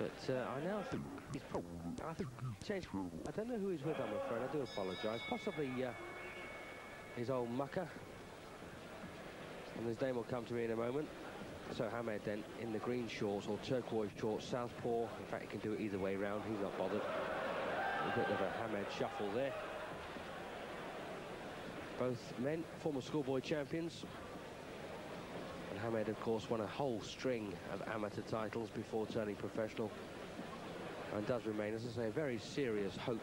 But uh, I now think he's probably... I changed. I don't know who he's with, I'm afraid. I do apologise. Possibly uh, his old mucker. And his name will come to me in a moment. So Hamed then in the green shorts or turquoise shorts, southpaw. In fact, he can do it either way round. He's not bothered. A bit of a Hamed shuffle there. Both men, former schoolboy champions. Hamed, of course, won a whole string of amateur titles before turning professional. And does remain, as I say, a very serious hope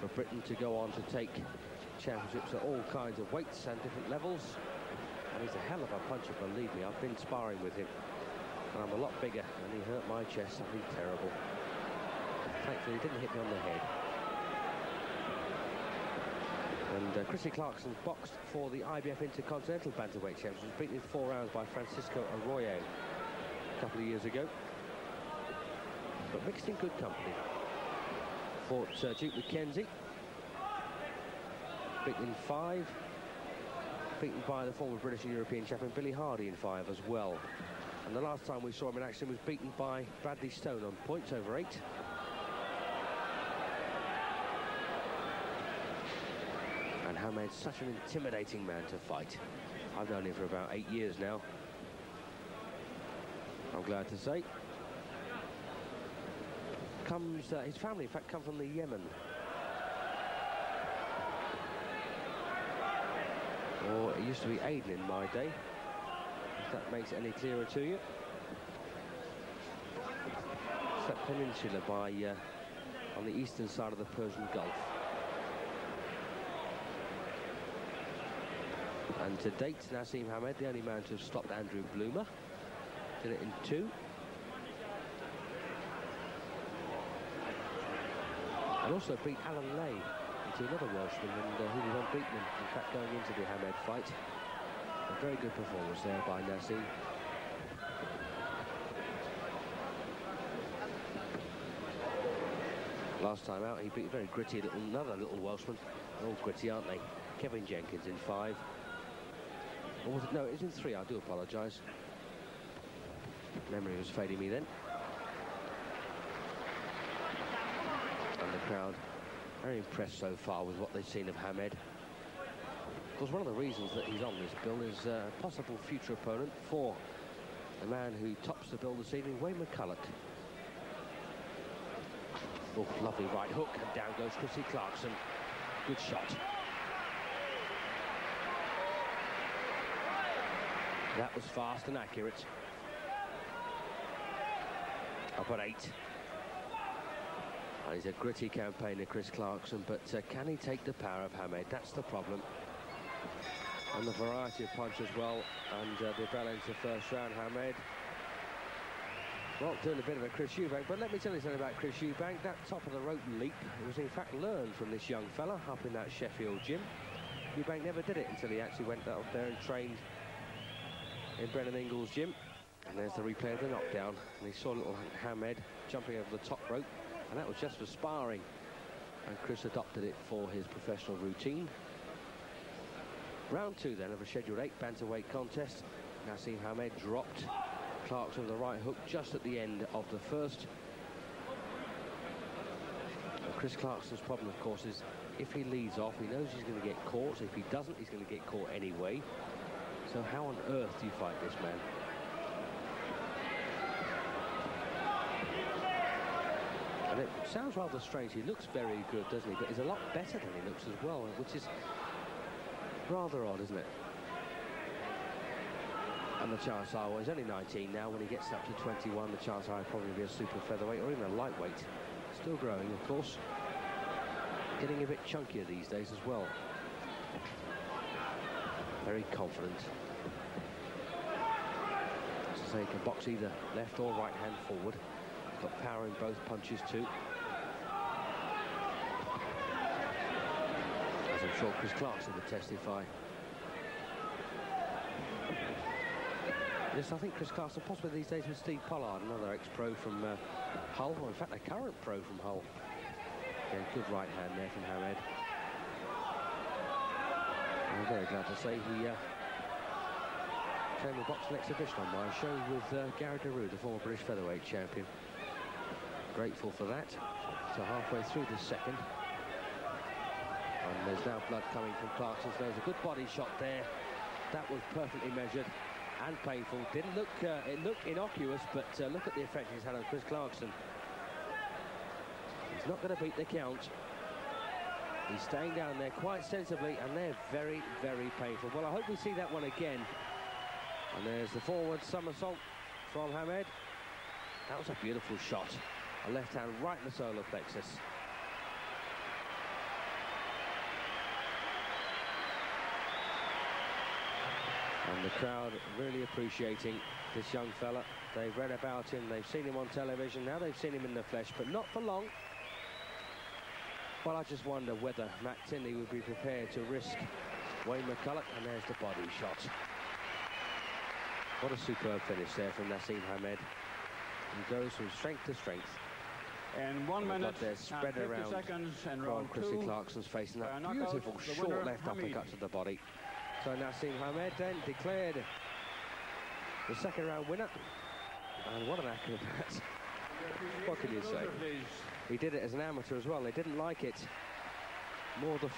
for Britain to go on to take championships at all kinds of weights and different levels. And he's a hell of a puncher, believe me. I've been sparring with him. And I'm a lot bigger, and he hurt my chest. Something terrible. Thankfully, he didn't hit me on the head. And uh, Chrissy Clarkson boxed for the IBF Intercontinental Bantamweight Championship, beaten in four rounds by Francisco Arroyo a couple of years ago. But mixed in good company. Fought uh, Duke McKenzie, beaten in five, beaten by the former British and European champion Billy Hardy in five as well. And the last time we saw him in action was beaten by Bradley Stone on points over eight. And Hamed's such an intimidating man to fight. I've known him for about eight years now. I'm glad to say. Comes, uh, his family, in fact, come from the Yemen. Or it used to be Aden in my day, if that makes it any clearer to you. It's that peninsula by, uh, on the eastern side of the Persian Gulf. And to date, Naseem Hamed, the only man to have stopped Andrew Bloomer, did it in two. And also beat Alan Ley into another Welshman, and uh, he was unbeaten, in fact, going into the Hamed fight. A very good performance there by Naseem. Last time out, he beat a very gritty little, another little Welshman. All gritty, aren't they? Kevin Jenkins in five. Or was it? No, it was in three. I do apologise. Memory was fading me then. And the crowd very impressed so far with what they've seen of Hamed. Of course, one of the reasons that he's on this bill is a possible future opponent for the man who tops the bill this evening, Wayne McCullough. Oh, lovely right hook, and down goes Chrissy Clarkson. Good shot. That was fast and accurate. Up at eight. And he's a gritty campaigner, Chris Clarkson, but uh, can he take the power of Hamed? That's the problem. And the variety of punch as well, and uh, the ends the first round, Hamed. Well, doing a bit of a Chris Eubank, but let me tell you something about Chris Eubank. That top of the rope leap was in fact learned from this young fella up in that Sheffield gym. Eubank never did it until he actually went out there and trained in Brendan Ingle's gym. And there's the replay of the knockdown. And he saw little Hamed jumping over the top rope. And that was just for sparring. And Chris adopted it for his professional routine. Round two then of a scheduled eight bantamweight contest. Naseem Hamed dropped Clarkson with the right hook just at the end of the first. Chris Clarkson's problem, of course, is if he leads off, he knows he's going to get caught. If he doesn't, he's going to get caught anyway. So how on earth do you fight this man? And it sounds rather strange. He looks very good, doesn't he? But he's a lot better than he looks as well, which is rather odd, isn't it? And the chance well, he's only 19 now. When he gets up to 21, the chance are probably be a super featherweight or even a lightweight. Still growing, of course. Getting a bit chunkier these days as well. Very confident. I say, he can box either left or right hand forward. He's Got power in both punches too. As I'm sure Chris Clarkson would testify. Yes, I think Chris Clarkson, possibly these days with Steve Pollard, another ex-pro from uh, Hull, or in fact a current pro from Hull. Yeah, good right hand there from Hamed. I'm very glad to say he uh, a boxing exhibition on my show with uh, Gary De Roux, the former British featherweight champion. grateful for that. So halfway through the second. And there's now blood coming from Clarkson. So there's a good body shot there. That was perfectly measured and painful. Didn't look, uh, it looked innocuous, but uh, look at the effect he's had on Chris Clarkson. He's not going to beat the count. He's staying down there quite sensibly, and they're very, very painful. Well, I hope we see that one again. And there's the forward somersault from Hamed. That was a beautiful shot. A left hand right in the solar plexus. And the crowd really appreciating this young fella. They've read about him, they've seen him on television, now they've seen him in the flesh, but not for long. Well, I just wonder whether Matt Tinley would be prepared to risk Wayne McCullough, and there's the body shot. What a superb finish there from Naseem Hamed. He goes from strength to strength. And one minute spread and 50 around seconds from round Chrissy two. Clarkson's face and Uh, that beautiful the short winner, left Hamed. uppercut to the body. So Naseem Hamed then declared the second round winner. And what an acrobat. What can you say? He did it as an amateur as well. They didn't like it. More the